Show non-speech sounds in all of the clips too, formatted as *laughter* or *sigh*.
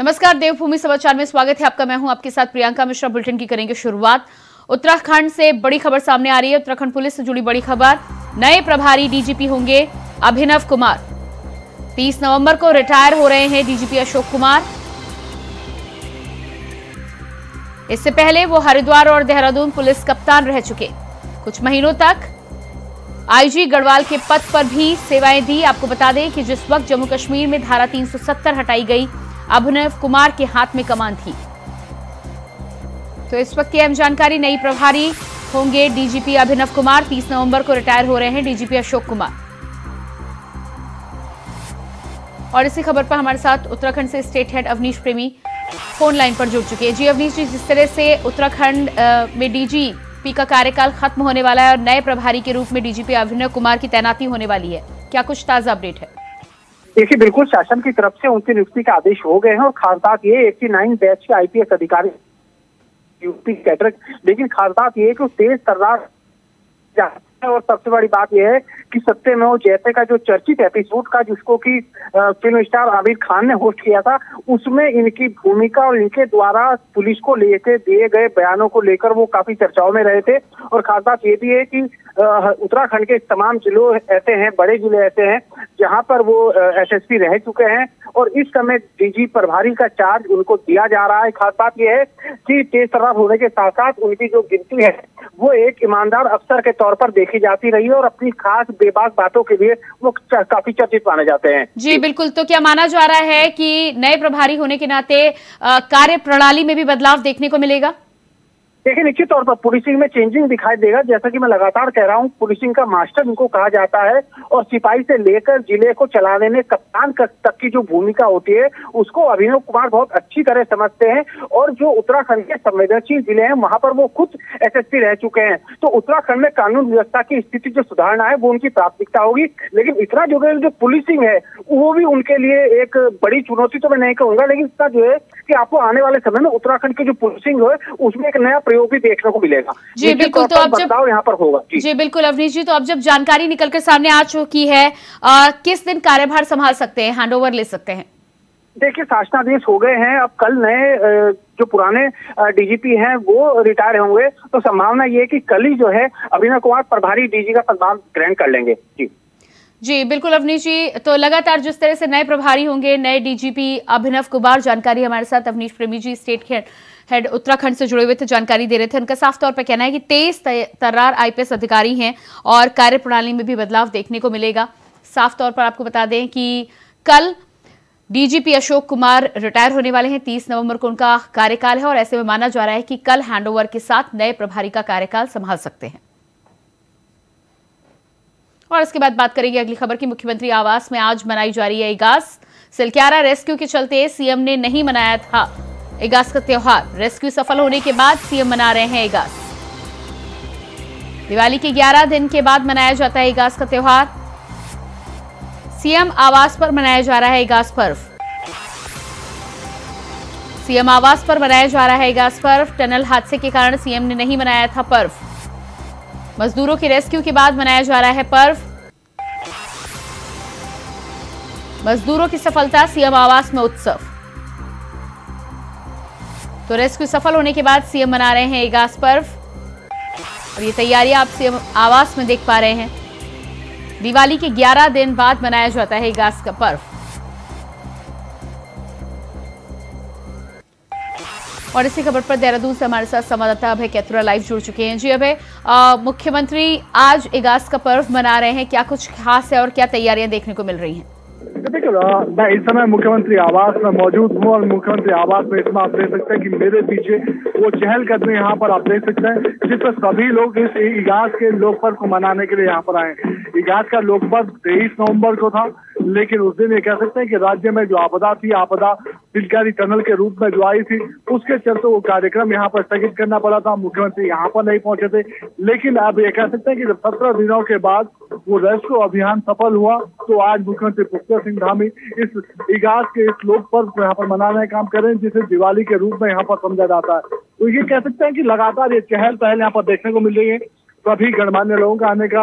नमस्कार, देवभूमि समाचार में स्वागत है आपका। मैं हूँ आपके साथ प्रियंका मिश्रा। बुलेटिन की करेंगे शुरुआत। उत्तराखंड से बड़ी खबर सामने आ रही है। उत्तराखंड पुलिस से जुड़ी बड़ी खबर। नए प्रभारी डीजीपी होंगे अभिनव कुमार। 30 नवंबर को रिटायर हो रहे हैं डीजीपी अशोक कुमार। इससे पहले वो हरिद्वार और देहरादून पुलिस कप्तान रह चुके। कुछ महीनों तक आईजी गढ़वाल के पद पर भी सेवाएँ दी। आपको बता दें कि जिस वक्त जम्मू कश्मीर में धारा 370 हटाई गई अभिनव कुमार के हाथ में कमान थी। तो इस वक्त की अहम जानकारी, नई प्रभारी होंगे डीजीपी अभिनव कुमार। 30 नवंबर को रिटायर हो रहे हैं डीजीपी अशोक कुमार। और इसी खबर पर हमारे साथ उत्तराखंड से स्टेट हेड अवनीश प्रेमी फ़ोन लाइन पर जुड़ चुके हैं। जी अवनीश जी, जिस तरह से उत्तराखंड में डीजीपी का कार्यकाल खत्म होने वाला है और नए प्रभारी के रूप में डीजीपी अभिनव कुमार की तैनाती होने वाली है, क्या कुछ ताज़ा अपडेट है? देखिए, बिल्कुल शासन की तरफ़ से उनकी नियुक्ति के आदेश हो गए हैं और खास बात ये एट्टी नाइन बैच के आईपीएस अधिकारी, यूपी कैटर लेकिन खास बात ये की तेज तर्रार और सबसे बड़ी बात यह है कि सत्य में वो जैसे का जो चर्चित एपिसोड का जिसको कि फ़िल्म स्टार आमिर खान ने होस्ट किया था, उसमें इनकी भूमिका और इनके द्वारा पुलिस को लेकर दिए गए बयानों को लेकर वो काफ़ी चर्चाओं में रहे थे। और खास बात ये भी है कि उत्तराखंड के तमाम जिलों ऐसे हैं, बड़े ज़िले ऐसे हैं, जहाँ पर वो एसएसपी रह चुके हैं। और इस समय डीजी प्रभारी का चार्ज उनको दिया जा रहा है। खास बात यह है कि तेज तरफ़ होने के साथ साथ उनकी जो गिनती है, वो एक ईमानदार अफसर के तौर पर देखी जाती रही है और अपनी खास बेबाक बातों के लिए वो काफ़ी चर्चित माने जाते हैं। जी, बिल्कुल। तो क्या माना जा रहा है की नए प्रभारी होने के नाते कार्य प्रणाली में भी बदलाव देखने को मिलेगा? देखिए निश्चित तौर पर पुलिसिंग में चेंजिंग दिखाई देगा। जैसा कि मैं लगातार कह रहा हूँ, पुलिसिंग का मास्टर इनको कहा जाता है और सिपाही से लेकर ज़िले को चलाने में कप्तान तक की जो भूमिका होती है, उसको अभिनव कुमार बहुत अच्छी तरह समझते हैं और जो उत्तराखंड के संवेदनशील ज़िले हैं, वहाँ पर वो खुद एसएसपी रह चुके हैं। तो उत्तराखंड में कानून व्यवस्था की स्थिति जो सुधारना है, वो उनकी प्राथमिकता होगी। लेकिन इतना जो है, जो पुलिसिंग है, वो भी उनके लिए एक बड़ी चुनौती तो मैं नहीं कहूँगा, लेकिन इसका जो है कि आपको आने वाले समय में उत्तराखंड की जो पुलिसिंग है, उसमें एक नया प्रयोग भी देखने को मिलेगा। जी बिल्कुल तो अब जब यहाँ पर होगा। जी, जी बिल्कुल अवनीश जी तो अब जब जानकारी निकलकर सामने आ चुकी है आ, किस दिन कार्यभार संभाल सकते हैं हैंडओवर ले सकते हैं? देखिए शासनादेश हो गए हैं अब कल नए जो पुराने डीजीपी हैं वो रिटायर होंगे। तो संभावना ये है कि कल ही जो है अभिनव कुमार प्रभारी डीजी का पदभार ग्रहण कर लेंगे। जी। जी बिल्कुल अवनीश जी तो लगातार जिस तरह से नए प्रभारी होंगे नए डीजीपी अभिनव कुमार जानकारी हमारे साथ अवनीश प्रेमी जी स्टेट हेड उत्तराखंड से जुड़े हुए थे, जानकारी दे रहे थे। उनका साफ़ तौर पर कहना है कि तेज तर्रार आईपीएस अधिकारी हैं और कार्यप्रणाली में भी बदलाव देखने को मिलेगा। साफ़ तौर पर आपको बता दें कि कल डीजीपी अशोक कुमार रिटायर होने वाले हैं। 30 नवंबर को उनका कार्यकाल है और ऐसे में माना जा रहा है कि कल हैंडओवर के साथ नए प्रभारी का कार्यकाल संभाल सकते हैं। और इसके बाद बात करेंगे अगली खबर की। मुख्यमंत्री आवास में आज मनाई जा रही है इगास सिलक्यारा रेस्क्यू के चलते सीएम ने नहीं मनाया था। इगास का त्योहार। रेस्क्यू सफल होने के बाद सीएम मना रहे हैं इगास दिवाली के 11 दिन के बाद मनाया जाता है इगास का त्योहार। सीएम आवास पर मनाया जा रहा है इगास पर्व। सीएम आवास पर मनाया जा रहा है इगास पर्व। टनल हादसे के कारण सीएम ने नहीं मनाया था पर्व। मजदूरों के रेस्क्यू के बाद मनाया जा रहा है पर्व। मजदूरों की सफलता सीएम आवास में उत्सव। तो रेस्क्यू सफल होने के बाद सीएम मना रहे हैं इगास पर्व। और ये तैयारियाँ आप सीएम आवास में देख पा रहे हैं। दिवाली के 11 दिन बाद मनाया जाता है इगास का पर्व। और इसी खबर पर देहरादून से हमारे साथ संवाददाता अभय कैथुरा लाइव जुड़ चुके हैं। जी अभय मुख्यमंत्री आज इगास का पर्व मना रहे हैं। क्या कुछ खास है और क्या तैयारियाँ देखने को मिल रही हैं? देखिए मैं इस समय मुख्यमंत्री आवास में मौजूद हूँ और मुख्यमंत्री आवास में इसमें आप देख सकते हैं कि मेरे पीछे वो चहलकदमी यहाँ पर आप देख सकते हैं जिसमें सभी लोग इस इगास के लोकपर्व को मनाने के लिए यहाँ पर आए इगास का लोकपर्व तेईस नवंबर को था। लेकिन उस दिन ये कह सकते हैं कि राज्य में जो आपदा थी, आपदा पिलकारी टनल के रूप में जो आई थी, उसके चलते वो कार्यक्रम यहाँ पर स्थगित करना पड़ा था, मुख्यमंत्री यहाँ पर नहीं पहुँचे थे। लेकिन अब ये कह सकते हैं कि जब सत्रह दिनों के बाद वो रेस्क्यू अभियान सफल हुआ तो आज मुख्यमंत्री पुष्कर सिंह धामी इस इगास के इस लोक पर्व यहाँ पर मनाने का काम कर रहे हैं, जिसे दिवाली के रूप में यहाँ पर समझा जाता है। तो ये कह सकते हैं कि लगातार ये चहल पहल यहाँ पर देखने को मिल रही है। सभी गणमान्य लोगों का आने का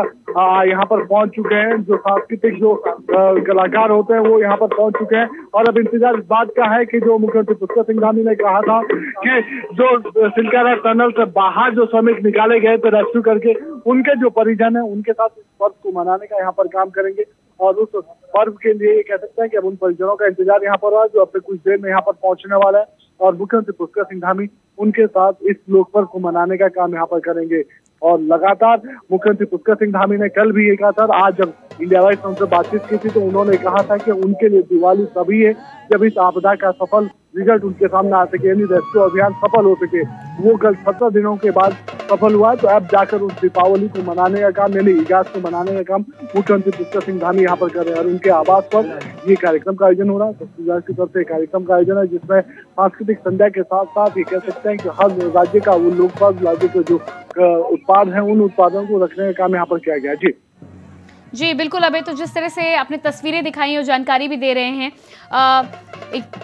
यहाँ पर पहुँच चुके हैं, जो सांस्कृतिक, जो कलाकार होते हैं, वो यहाँ पर पहुँच चुके हैं। और अब इंतज़ार इस बात का है कि जो मुख्यमंत्री पुष्कर सिंह धामी ने कहा था कि जो सिलकारा टनल से बाहर जो श्रमिक निकाले गए थे रेस्क्यू करके, उनके जो परिजन है, उनके साथ इस पर्व को मनाने का यहाँ पर काम करेंगे। और उस पर्व के लिए ये कह सकते हैं कि अब उन परिजनों का इंतज़ार यहाँ पर हुआ जो अपने कुछ देर में यहाँ पर पहुँचने वाला है। और मुख्यमंत्री पुष्कर सिंह धामी उनके साथ इस लोक पर्व को मनाने का काम यहाँ पर करेंगे। और लगातार मुख्यमंत्री पुष्कर सिंह धामी ने कल भी ये कहा था आज जब इंडिया वाइस उनसे बातचीत की थी तो उन्होंने कहा था कि उनके लिए दिवाली तभी है, जब इस आपदा का सफल रिज़ल्ट उनके सामने आ सके, यानी रेस्क्यू अभियान सफल हो सके। वो कल सत्रह दिनों के बाद सफल हुआ तो अब जाकर उस दीपावली को मनाने का काम, यानी इजाज को मनाने का काम मुख्यमंत्री पुष्कर सिंह धामी यहाँ पर कर रहे हैं। और उनके आवास पर ये कार्यक्रम का आयोजन हो रहा है। विभाग की तरफ़ से कार्यक्रम का आयोजन है, जिसमें सांस्कृतिक संध्या के साथ साथ ये कह सकते हैं कि हर राज्य का वो लोकपाल राज्य के जो उत्पाद है, उन उत्पादों को रखने का काम यहाँ पर किया गया जी। जी, बिल्कुल। अभी तो जिस तरह से आपने तस्वीरें दिखाई और जानकारी भी दे रहे हैं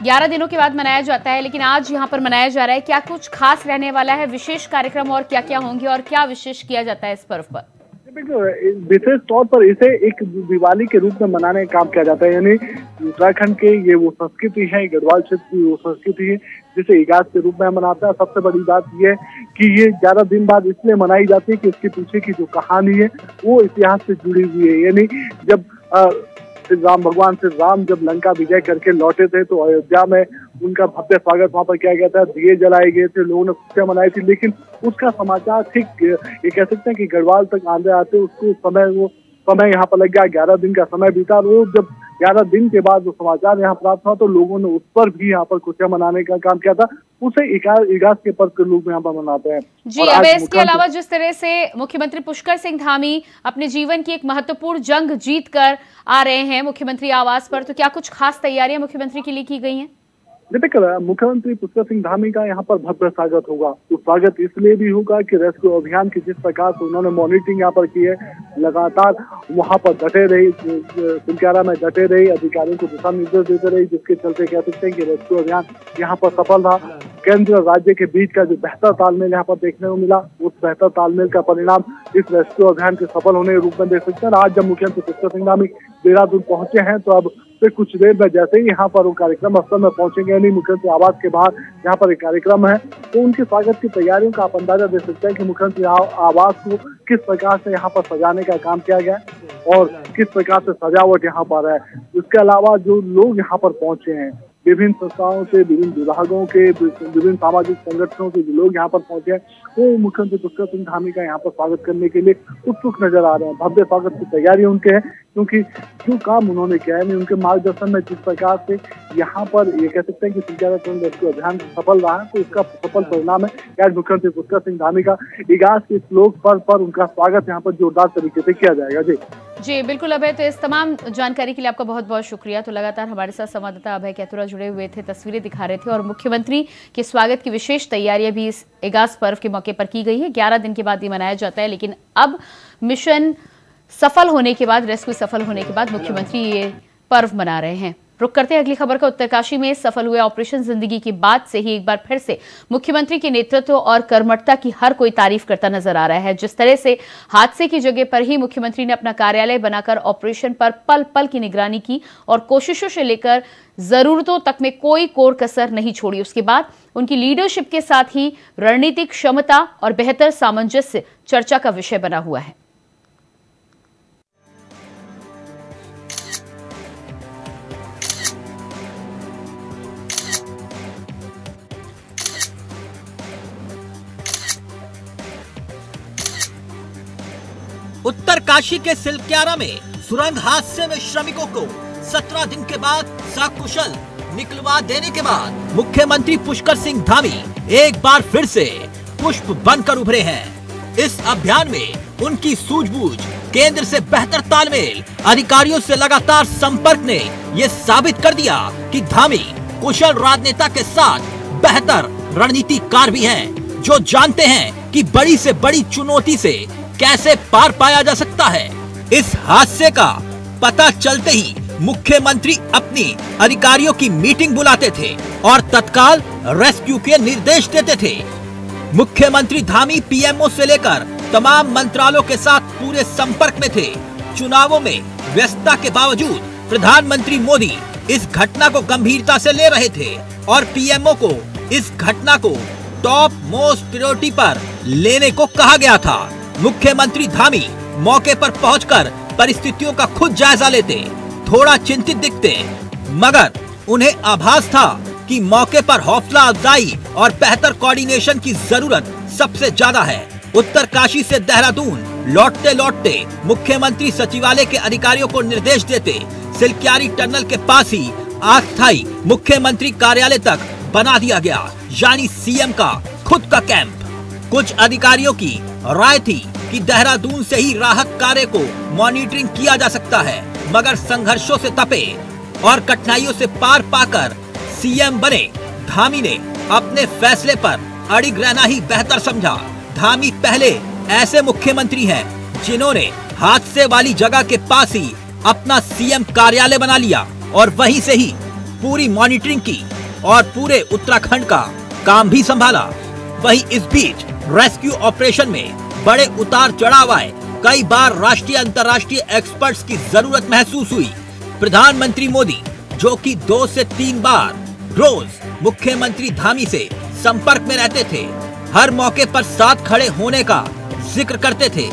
ग्यारह दिनों के बाद मनाया जाता है, लेकिन आज यहाँ पर मनाया जा रहा है। क्या कुछ खास रहने वाला है? विशेष कार्यक्रम और क्या क्या होंगे और क्या विशेष किया जाता है इस पर्व पर? विशेष तौर पर इसे एक दिवाली के रूप में मनाने का काम किया जाता है। यानी उत्तराखंड के ये वो संस्कृति है, गढ़वाल क्षेत्र की वो संस्कृति है, जिसे इगाज के रूप में मनाता है। सबसे बड़ी बात यह कि ये ग्यारह दिन बाद इसलिए मनाई जाती है कि इसके पीछे की जो कहानी है, वो इतिहास से जुड़ी हुई है। यानी जब श्री राम, भगवान श्री राम जब लंका विजय करके लौटे थे तो अयोध्या में उनका भव्य स्वागत वहाँ पर किया गया था। दिए जलाए गए थे लोगों ने खुशियाँ मनाई थी लेकिन उसका समाचार ठीक ये कह सकते हैं कि गढ़वाल तक आंदे आते उसको समय वो समय यहाँ पर लग गया ग्यारह दिन का समय बीता। वो जब ग्यारह दिन के बाद जो समाचार यहाँ प्राप्त हुआ तो लोगों ने उस पर भी यहाँ पर खुशियाँ मनाने का काम किया था। उसे इगास के पर्व के में यहाँ पर मनाते हैं। जी अब इसके अलावा जिस तरह से मुख्यमंत्री पुष्कर सिंह धामी अपने जीवन की एक महत्वपूर्ण जंग जीत कर आ रहे हैं मुख्यमंत्री आवास पर तो क्या कुछ खास तैयारियाँ मुख्यमंत्री के लिए की गई हैं? दीपिक मुख्यमंत्री पुष्कर सिंह धामी का यहाँ पर भव्य स्वागत होगा। तो स्वागत इसलिए भी होगा कि रेस्क्यू अभियान की जिस प्रकार से उन्होंने मॉनिटरिंग यहाँ पर की है, लगातार वहाँ पर डटे रही सिंक्यारा में डटे रही, अधिकारियों को दिशा निर्देश देते रही, जिसके चलते कह सकते हैं कि रेस्क्यू अभियान यहाँ पर सफल रहा। केंद्र और राज्य के बीच का जो बेहतर तालमेल यहाँ पर देखने को मिला, उस बेहतर तालमेल का परिणाम इस रेस्क्यू अभियान के सफल होने के रूप में देख सकते हैं। आज जब मुख्यमंत्री पुष्कर सिंह धामी देहरादून पहुँचे हैं तो अब से कुछ देर में जैसे ही यहाँ पर वो कार्यक्रम स्थल में पहुँचेंगे, यानी मुख्यमंत्री आवास के बाहर यहाँ पर एक कार्यक्रम है तो उनके स्वागत की तैयारियों का आप अंदाज़ा दे सकते हैं कि मुख्यमंत्री आवास को किस प्रकार से यहाँ पर सजाने का काम किया गया और किस प्रकार से सजावट यहाँ पर है। इसके अलावा जो लोग यहाँ पर पहुँचे हैं, विभिन्न संस्थाओं से, विभिन्न विभागों के, विभिन्न सामाजिक संगठनों के जो लोग यहाँ पर पहुँचे हैं, वो मुख्यमंत्री पुष्कर सिंह धामी का यहाँ पर स्वागत करने के लिए उत्सुक नज़र आ रहे हैं। भव्य स्वागत की तैयारी उनके है। क्योंकि जो काम उन्होंने किया है उनके मार्गदर्शन में जिस प्रकार से यहाँ पर ये कह सकते हैं कि सिंचाई रेस्क्यू अभियान सफल रहा तो इसका सफल परिणाम है। आज मुख्यमंत्री पुष्कर सिंह धामी का इगास के श्लोक पर, पर उनका स्वागत यहाँ पर जोरदार तरीके से किया जाएगा। जी। जी बिल्कुल अभय तो इस तमाम जानकारी के लिए आपका बहुत बहुत शुक्रिया। तो लगातार हमारे साथ संवाददाता अभय कैतुरा जुड़े हुए थे तस्वीरें दिखा रहे थे और मुख्यमंत्री के स्वागत की विशेष तैयारियाँ भी इस एगास पर्व के मौके पर की गई है। ग्यारह दिन के बाद ये मनाया जाता है लेकिन अब मिशन सफल होने के बाद, रेस्क्यू सफल होने के बाद मुख्यमंत्री ये पर्व मना रहे हैं। रुक करते हैं अगली खबर का। उत्तरकाशी में सफल हुए ऑपरेशन ज़िंदगी के बाद से ही एक बार फिर से मुख्यमंत्री के नेतृत्व और कर्मठता की हर कोई तारीफ़ करता नज़र आ रहा है। जिस तरह से हादसे की जगह पर ही मुख्यमंत्री ने अपना कार्यालय बनाकर ऑपरेशन पर पल पल की निगरानी की और कोशिशों से लेकर जरूरतों तक में कोई कोर कसर नहीं छोड़ी। उसके बाद उनकी लीडरशिप के साथ ही रणनीतिक क्षमता और बेहतर सामंजस्य चर्चा का विषय बना हुआ है। उत्तर काशी के सिलक्यारा में सुरंग हादसे में श्रमिकों को 17 दिन के बाद सकुशल निकलवा देने के बाद मुख्यमंत्री पुष्कर सिंह धामी एक बार फिर से पुष्प बनकर उभरे हैं। इस अभियान में उनकी सूझबूझ केंद्र से बेहतर तालमेल अधिकारियों से लगातार संपर्क ने ये साबित कर दिया कि धामी कुशल राजनेता के साथ बेहतर रणनीतिकार भी हैं, जो जानते हैं कि बड़ी से बड़ी चुनौती से कैसे पार पाया जा सकता है? इस हादसे का पता चलते ही मुख्यमंत्री अपनी अधिकारियों की मीटिंग बुलाते थे और तत्काल रेस्क्यू के निर्देश देते थे। मुख्यमंत्री धामी पीएमओ से लेकर तमाम मंत्रालयों के साथ पूरे संपर्क में थे। चुनावों में व्यस्तता के बावजूद प्रधानमंत्री मोदी इस घटना को गंभीरता से ले रहे थे और पीएमओ को इस घटना को टॉप मोस्ट प्रायोरिटी पर लेने को कहा गया था। मुख्यमंत्री धामी मौके पर पहुंचकर परिस्थितियों का खुद जायजा लेते, थोड़ा चिंतित दिखते। मगर उन्हें आभास था कि मौके पर हौसला अफजाई और बेहतर कोऑर्डिनेशन की ज़रूरत सबसे ज़्यादा है। उत्तर काशी से देहरादून लौटते लौटते मुख्यमंत्री सचिवालय के अधिकारियों को निर्देश देते, सिलक्यारी टनल के पास ही अस्थायी मुख्यमंत्री कार्यालय तक बना दिया गया, यानी सीएम का खुद का कैंप। कुछ अधिकारियों की राय थी कि देहरादून से ही राहत कार्य को मॉनिटरिंग किया जा सकता है, मगर संघर्षों से तपे और कठिनाइयों से पार पाकर सीएम बने। धामी ने अपने फैसले पर अड़िग रहना ही बेहतर समझा। धामी पहले ऐसे मुख्यमंत्री हैं जिन्होंने हादसे वाली जगह के पास ही अपना सीएम कार्यालय बना लिया और वहीं से ही पूरी मॉनिटरिंग की और पूरे उत्तराखंड का काम भी संभाला। वहीं इस बीच रेस्क्यू ऑपरेशन में बड़े उतार चढ़ाव आए। कई बार राष्ट्रीय अंतर्राष्ट्रीय एक्सपर्ट्स की ज़रूरत महसूस हुई। प्रधानमंत्री मोदी, जो कि दो से तीन बार रोज मुख्यमंत्री धामी से संपर्क में रहते थे, हर मौके पर साथ खड़े होने का ज़िक्र करते थे।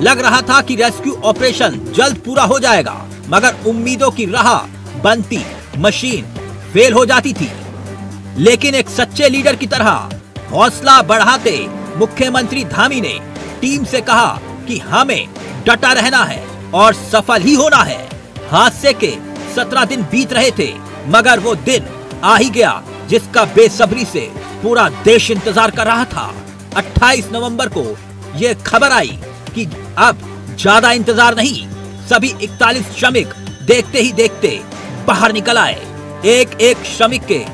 लग रहा था कि रेस्क्यू ऑपरेशन जल्द पूरा हो जाएगा, मगर उम्मीदों की राह बनती, मशीन फेल हो जाती थी। लेकिन एक सच्चे लीडर की तरह हौसला बढ़ाते मुख्यमंत्री धामी ने टीम से कहा कि हमें डटा रहना है और सफल ही होना है। हादसे के सत्रह दिन बीत रहे थे, मगर वो दिन आ ही गया, जिसका बेसब्री से पूरा देश इंतज़ार कर रहा था। 28 नवंबर को ये खबर आई कि अब ज़्यादा इंतज़ार नहीं, सभी 41 श्रमिक देखते ही देखते बाहर निकल आए। एक एक श्रमिक के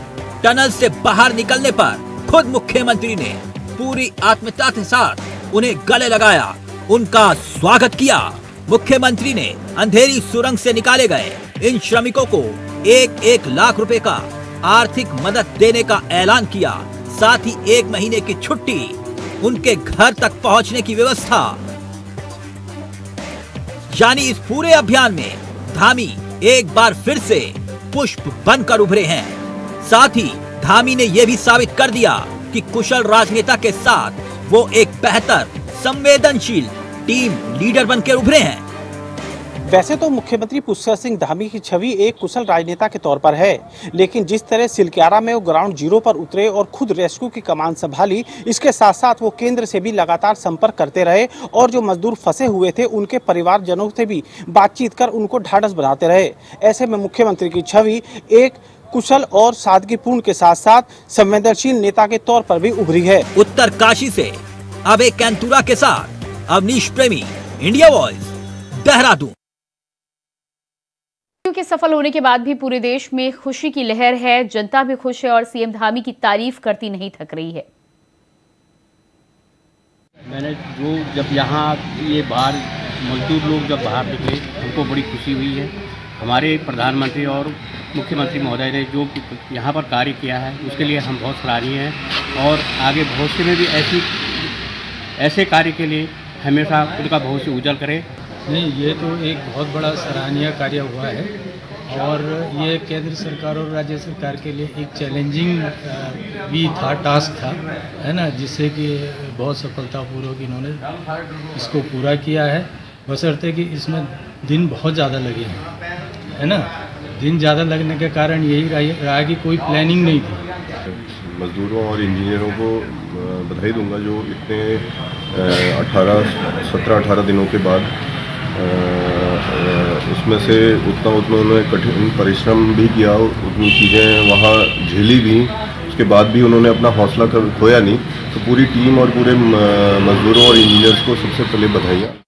टनल से बाहर निकलने पर खुद मुख्यमंत्री ने पूरी आत्मता के साथ उन्हें गले लगाया, उनका स्वागत किया। मुख्यमंत्री ने अंधेरी सुरंग से निकाले गए इन श्रमिकों को एक एक लाख रुपए का आर्थिक मदद देने का ऐलान किया। साथ ही एक महीने की छुट्टी, उनके घर तक पहुँचने की व्यवस्था। यानी इस पूरे अभियान में धामी एक बार फिर से पुष्प बनकर उभरे हैं। साथ ही धामी ने यह भी साबित कर दिया कि कुशल राजनेता के साथ वो एक बेहतर, संवेदनशील टीम लीडर बनकर उभरे हैं। वैसे तो मुख्यमंत्री पुष्कर सिंह धामी की छवि एक कुशल राजनेता के तौर पर है, लेकिन जिस तरह सिलक्यारा में वो ग्राउंड ज़ीरो पर उतरे और खुद रेस्क्यू की कमान संभाली, इसके साथ साथ वो केंद्र से भी लगातार संपर्क करते रहे और जो मजदूर फंसे हुए थे, उनके परिवारजनों से भी बातचीत कर उनको ढाढ़स बनाते रहे। ऐसे में मुख्यमंत्री की छवि एक कुशल और सादगीपूर्ण के साथ साथ संवेदनशील नेता के तौर पर भी उभरी है। उत्तर काशी से अब एक कैंतुरा के साथ अवनीश प्रेमी इंडिया वॉइस देहरादून। के सफल होने के बाद भी पूरे देश में खुशी की लहर है जनता भी खुश है और सीएम धामी की तारीफ़ करती नहीं थक रही है। मैंने जो जब यहाँ ये बाहर मजदूर लोग जब बाहर निकले उनको बड़ी खुशी हुई है। हमारे प्रधानमंत्री और मुख्यमंत्री महोदय ने जो यहाँ पर कार्य किया है, उसके लिए हम बहुत सराहनीय हैं और आगे भविष्य में भी ऐसी, ऐसे कार्य के लिए हमेशा उनका भविष्य उज्जवल करें। नहीं, ये तो एक बहुत बड़ा सराहनीय कार्य हुआ है और ये केंद्र सरकार और राज्य सरकार के लिए एक चैलेंजिंग भी था टास्क था, है ना? जिससे कि बहुत सफलतापूर्वक इन्होंने इसको पूरा किया है। बसरते कि इसमें दिन बहुत ज़्यादा लगे हैं। है ना? दिन ज़्यादा लगने के कारण यही रहा कि कोई प्लानिंग नहीं थी। मजदूरों और इंजीनियरों को बधाई दूँगा जो इतने अठारह, सत्रह, अठारह दिनों के बाद उसमें से उतना उतना उन्होंने कठिन परिश्रम भी किया, उतनी चीज़ें वहाँ झेली भी, उसके बाद भी उन्होंने अपना हौसला खोया नहीं। तो पूरी टीम और पूरे मजदूरों और इंजीनियर्स को सबसे पहले बधाइयाँ।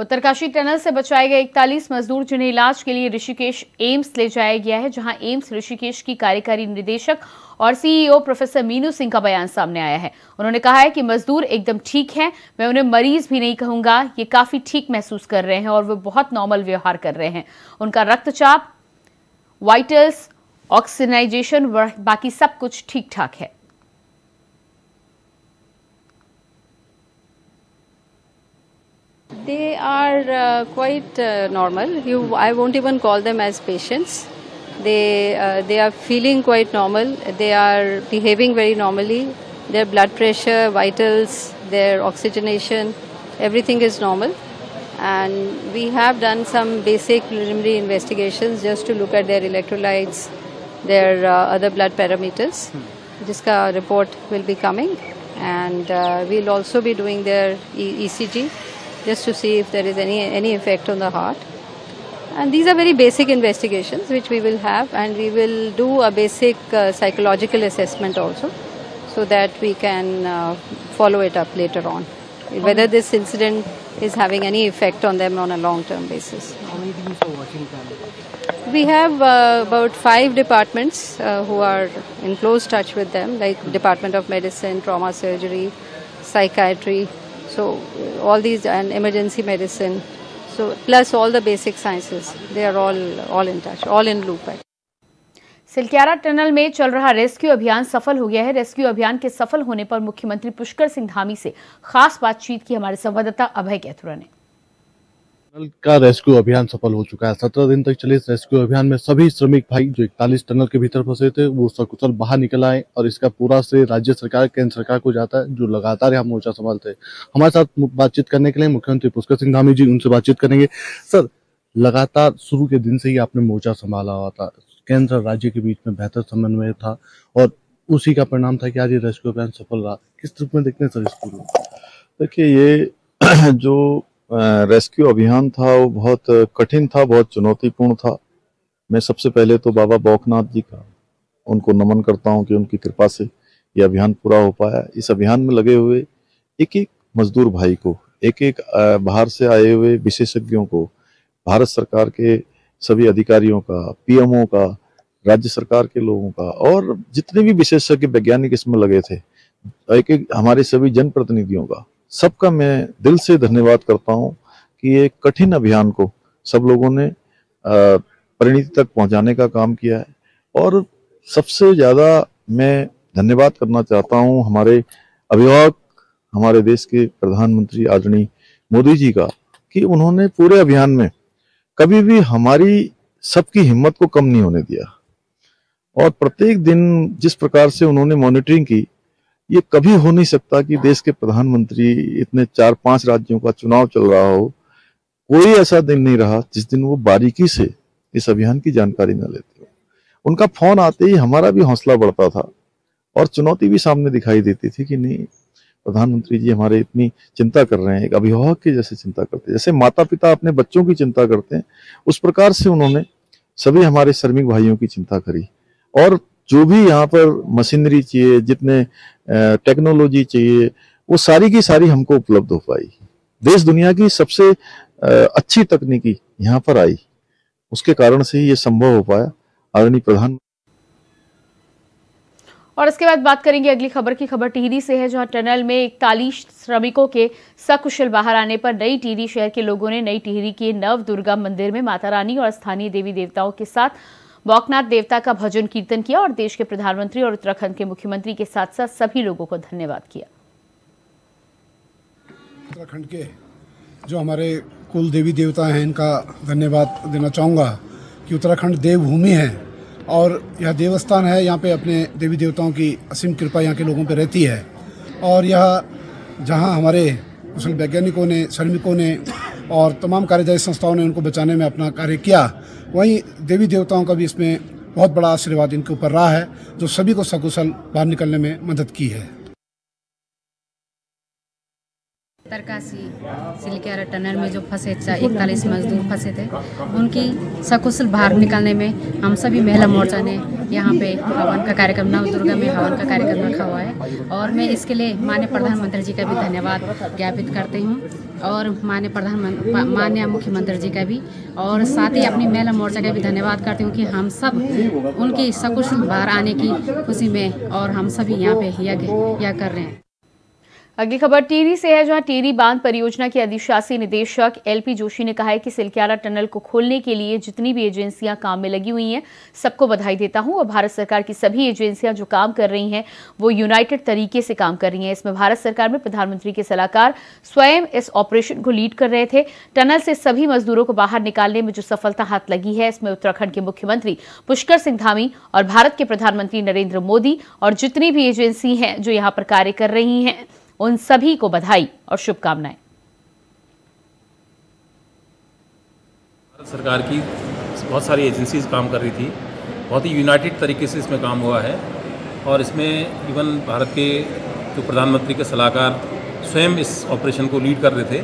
उत्तरकाशी टनल से बचाए गए इकतालीस मजदूर, जिन्हें इलाज के लिए ऋषिकेश एम्स ले जाया गया है, जहाँ एम्स ऋषिकेश की कार्यकारी निदेशक और सीईओ प्रोफेसर मीनू सिंह का बयान सामने आया है। उन्होंने कहा है कि मजदूर एकदम ठीक हैं, मैं उन्हें मरीज़ भी नहीं कहूँगा, ये काफ़ी ठीक महसूस कर रहे हैं और वे बहुत नॉर्मल व्यवहार कर रहे हैं। उनका रक्तचाप, वाइटल्स ऑक्सीनाइजेशन बाकी सब कुछ ठीक ठाक है। They are uh, quite uh, normal. You, I won't even call them as patients. They uh, they are feeling quite normal. They are behaving very normally. Their blood pressure, vitals, their oxygenation, everything is normal. And we have done some basic preliminary investigations just to look at their electrolytes, their uh, other blood parameters. Jiska report will be coming, and uh, we'll also be doing their e- ECG just to see if there is any any effect on the heart. And these are very basic investigations which we will have, and we will do a basic uh, psychological assessment also, so that we can uh, follow it up later on. Whether this incident is having any effect on them on a long term basis. How many teams are watching them? We have uh, about five departments uh, who are in close touch with them, like Department of Medicine, Trauma Surgery, Psychiatry, so uh, all these and emergency medicine. So plus all the basic sciences, they are all all in touch, all in loop. Right? Silkyara tunnel में चल रहा rescue अभियान सफल हो गया है rescue अभियान के सफल होने पर मुख्यमंत्री पुष्कर सिंह धामी से खास बातचीत की हमारे संवाददाता अभय कैथुरा ने टनल का रेस्क्यू अभियान सफल हो चुका है। सत्रह दिन तक चले इस रेस्क्यू अभियान में सभी श्रमिक भाई जो इकतालीस टनल के भीतर फंसे थे, वो सकुशल बाहर निकल आए और इसका पूरा श्रेय राज्य सरकार, केंद्र सरकार को जाता है, जो लगातार यहाँ मोर्चा संभालते हमारे साथ बातचीत करने के लिए मुख्यमंत्री पुष्कर सिंह धामी जी, उनसे बातचीत करेंगे। सर, लगातार शुरू के दिन से ही आपने मोर्चा संभाला हुआ था। केंद्र और राज्य के बीच में बेहतर समन्वय था और उसी का परिणाम था कि आज ये रेस्क्यू अभियान सफल रहा। किस रूप में देखते हैं सर इसको? देखिए, ये *clears throat* जो रेस्क्यू अभियान था, वो बहुत कठिन था, बहुत चुनौतीपूर्ण था। मैं सबसे पहले तो बाबा बौखनाथ जी का, उनको नमन करता हूँ कि उनकी कृपा से ये अभियान पूरा हो पाया। इस अभियान में लगे हुए एक एक मजदूर भाई को एक एक बाहर से आए हुए विशेषज्ञों को, भारत सरकार के सभी अधिकारियों का, पीएमओ का, राज्य सरकार के लोगों का और जितने भी विशेषज्ञ वैज्ञानिक इसमें लगे थे एक एक हमारे सभी जनप्रतिनिधियों का सबका मैं दिल से धन्यवाद करता हूँ कि ये कठिन अभियान को सब लोगों ने परिणति तक पहुँचाने का काम किया है। और सबसे ज़्यादा मैं धन्यवाद करना चाहता हूँ हमारे अभिभावक, हमारे देश के प्रधानमंत्री आदरणीय मोदी जी का, कि उन्होंने पूरे अभियान में कभी भी हमारी सबकी हिम्मत को कम नहीं होने दिया। और प्रत्येक दिन जिस प्रकार से उन्होंने मॉनिटरिंग की ये कभी हो नहीं सकता कि देश के प्रधानमंत्री इतने चार पाँच राज्यों का चुनाव चल रहा हो। कोई ऐसा दिन नहीं रहा जिस दिन वो बारीकी से इस अभियान की जानकारी न लेते हो। उनका फ़ोन आते ही हमारा भी हौसला बढ़ता था और चुनौती भी सामने दिखाई देती थी कि नहीं, प्रधानमंत्री जी हमारे इतनी चिंता कर रहे हैं, एक अभिभावक की जैसे चिंता करते हैं। जैसे माता पिता अपने बच्चों की चिंता करते हैं, उस प्रकार से उन्होंने सभी हमारे श्रमिक भाइयों की चिंता करी। और जो भी यहाँ पर मशीनरी चाहिए, जितने टेक्नोलॉजी चाहिए, वो सारी की सारी हमको उपलब्ध हो पाई। देश दुनिया की सबसे अच्छी तकनीकी यहाँ पर आई। उसके कारण से ही ये संभव हो पाया। आदरणीय प्रधान और इसके बाद बात करेंगे अगली खबर की। खबर टिहरी से है, जहाँ टनल में इकतालीस श्रमिकों के सकुशल बाहर आने पर नई टिहरी शहर के लोगों ने नई टिहरी के नव दुर्गा मंदिर में माता रानी और स्थानीय देवी देवताओं के साथ बौकनाथ देवता का भजन कीर्तन किया और देश के प्रधानमंत्री और उत्तराखंड के मुख्यमंत्री के साथ साथ सभी लोगों को धन्यवाद किया। उत्तराखंड के जो हमारे कुल देवी देवता हैं, इनका धन्यवाद देना चाहूँगा कि उत्तराखंड देवभूमि है और यह देवस्थान है, यहाँ पे अपने देवी देवताओं की असीम कृपा यहाँ के लोगों पे रहती है। और यह जहाँ हमारे कुशल वैज्ञानिकों ने, श्रमिकों ने और तमाम कार्यदायी संस्थाओं ने उनको बचाने में अपना कार्य किया वहीं देवी देवताओं का भी इसमें बहुत बड़ा आशीर्वाद इनके ऊपर रहा है, जो सभी को सकुशल बाहर निकलने में मदद की है। उत्तरकाशी सिलकेरा टनल में जो फंसे इकतालीस मजदूर फंसे थे। उनकी सकुशल बाहर निकालने में हम सभी महिला मोर्चा ने यहाँ पे हवन का कार्यक्रम, नव दुर्गा में हवन का कार्यक्रम रखा हुआ है। और मैं इसके लिए मान्य प्रधानमंत्री जी का भी धन्यवाद ज्ञापित करती हूँ और मान्य प्रधानमंत्री मान्य मुख्यमंत्री जी का भी। और साथ ही अपनी महिला मोर्चा का भी धन्यवाद करती हूँ कि हम सब उनकी सकुशल बाहर आने की खुशी में और हम सभी यहाँ पे यज्ञ कर रहे हैं। अगली खबर टेरी से है जहाँ टेरी बाँध परियोजना के अधिशासी निदेशक एलपी जोशी ने कहा है कि सिलक्यारा टनल को खोलने के लिए जितनी भी एजेंसियाँ काम में लगी हुई हैं, सबको बधाई देता हूँ और भारत सरकार की सभी एजेंसियाँ जो काम कर रही हैं, वो यूनाइटेड तरीके से काम कर रही हैं। इसमें भारत सरकार में प्रधानमंत्री के सलाहकार स्वयं इस ऑपरेशन को लीड कर रहे थे। टनल से सभी मजदूरों को बाहर निकालने में जो सफलता हाथ लगी है, इसमें उत्तराखंड के मुख्यमंत्री पुष्कर सिंह धामी और भारत के प्रधानमंत्री नरेंद्र मोदी और जितनी भी एजेंसी हैं जो यहाँ पर कार्य कर रही हैं। उन सभी को बधाई और शुभकामनाएँ। भारत सरकार की बहुत सारी एजेंसीज काम कर रही थी। बहुत ही यूनाइटेड तरीके से इसमें काम हुआ है। और इसमें इवन भारत के जो प्रधानमंत्री के सलाहकार स्वयं इस ऑपरेशन को लीड कर रहे थे,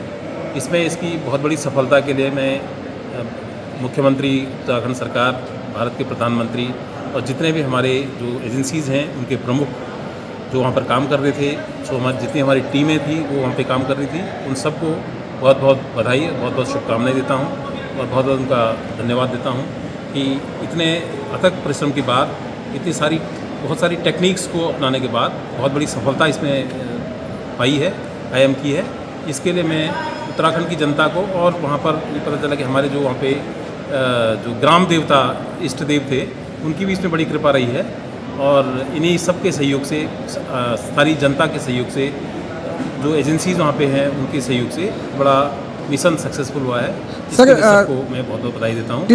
इसमें इसकी बहुत बड़ी सफलता के लिए मैं मुख्यमंत्री उत्तराखंड सरकार, भारत के प्रधानमंत्री और जितने भी हमारे जो एजेंसीज़ हैं, उनके प्रमुख जो वहाँ पर काम कर रहे थे, जो हमारी, जितनी हमारी टीमें थी, वो वहाँ पे काम कर रही थी। उन सबको बहुत बहुत बधाई बहुत बहुत शुभकामनाएँ देता हूँ और बहुत बहुत उनका धन्यवाद देता हूँ कि इतने अथक परिश्रम के बाद, इतनी सारी, बहुत सारी टेक्निक्स को अपनाने के बाद, बहुत बड़ी सफलता इसमें पाई है, कायम की है। इसके लिए मैं उत्तराखंड की जनता को और वहाँ पर ये पता चला कि हमारे जो वहाँ पे जो ग्राम देवता, इष्ट देव थे, उनकी भी इसमें बड़ी कृपा रही है। और इन्हीं सबके सहयोग से सारी जनता के सहयोग से जो एजेंसीज वहाँ पे हैं उनके सहयोग से बड़ा मिशन सक्सेसफुल हुआ है। सर आ, मैं बहुत बहुत बधाई देता हूँ।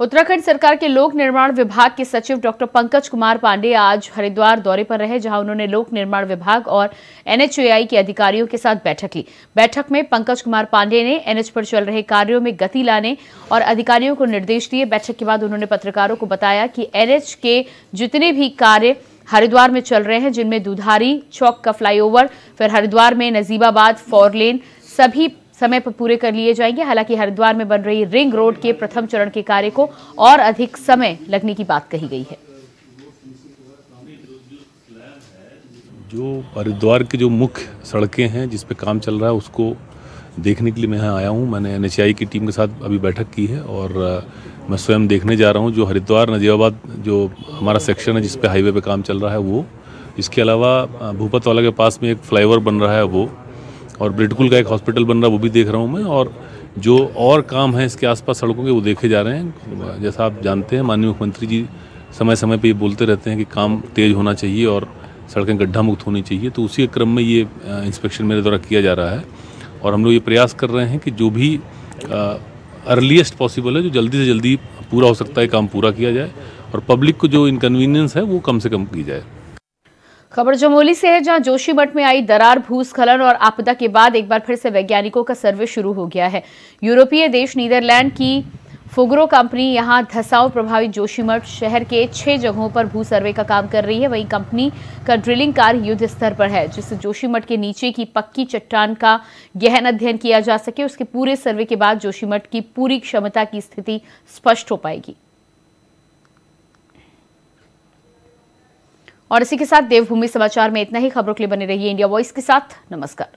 उत्तराखंड सरकार के लोक निर्माण विभाग के सचिव डॉक्टर पंकज कुमार पांडे आज हरिद्वार दौरे पर रहे, जहाँ उन्होंने लोक निर्माण विभाग और एनएचएआई के अधिकारियों के साथ बैठक ली। बैठक में पंकज कुमार पांडे ने एनएच पर चल रहे कार्यों में गति लाने और अधिकारियों को निर्देश दिए। बैठक के बाद उन्होंने पत्रकारों को बताया कि एनएच के जितने भी कार्य हरिद्वार में चल रहे हैं, जिनमें दुधारी चौक का फ्लाईओवर, फिर हरिद्वार में नजीबाबाद फोरलेन सभी समय पर पूरे कर लिए जाएँगे। हालाँकि हरिद्वार में बन रही रिंग रोड के प्रथम चरण के कार्य को और अधिक समय लगने की बात कही गई है। जो हरिद्वार की जो मुख्य सड़कें हैं, जिस पे काम चल रहा है, उसको देखने के लिए मैं यहाँ आया हूँ। मैंने एन की टीम के साथ अभी बैठक की है और मैं स्वयं देखने जा रहा हूँ। जो हरिद्वार नजीबाबाद जो हमारा सेक्शन है, जिस पे हाईवे पे काम चल रहा है, वो, इसके अलावा भूपत वाला के पास में एक फ्लाईओवर बन रहा है, वो और ब्रिडकुल का एक हॉस्पिटल बन रहा है, वो भी देख रहा हूँ मैं, और जो और काम है इसके आसपास सड़कों के, वो देखे जा रहे हैं। जैसा आप जानते हैं, माननीय मुख्यमंत्री जी समय समय पे ये बोलते रहते हैं कि काम तेज़ होना चाहिए और सड़कें गड्ढा मुक्त होनी चाहिए तो उसी क्रम में ये इंस्पेक्शन मेरे द्वारा किया जा रहा है। और हम लोग ये प्रयास कर रहे हैं कि जो भी अर्लीस्ट पॉसिबल है, जो जल्दी से जल्दी पूरा हो सकता है काम पूरा किया जाए, और पब्लिक को जो इनकन्वीनियंस है, वो कम से कम की जाए। खबर चमोली से है, जहाँ जोशीमठ में आई दरार, भूस्खलन और आपदा के बाद एक बार फिर से वैज्ञानिकों का सर्वे शुरू हो गया है। यूरोपीय देश नीदरलैंड की फुगरो कंपनी यहाँ धसाव प्रभावित जोशीमठ शहर के छह जगहों पर भू सर्वे का काम कर रही है। वहीं कंपनी का ड्रिलिंग कार्य युद्ध स्तर पर है, जिससे जोशीमठ के नीचे की पक्की चट्टान का गहन अध्ययन किया जा सके। उसके पूरे सर्वे के बाद जोशीमठ की पूरी क्षमता की स्थिति स्पष्ट हो पाएगी। और इसी के साथ देवभूमि समाचार में इतना ही। खबरों के लिए बने रहिए इंडिया वॉइस के साथ। नमस्कार।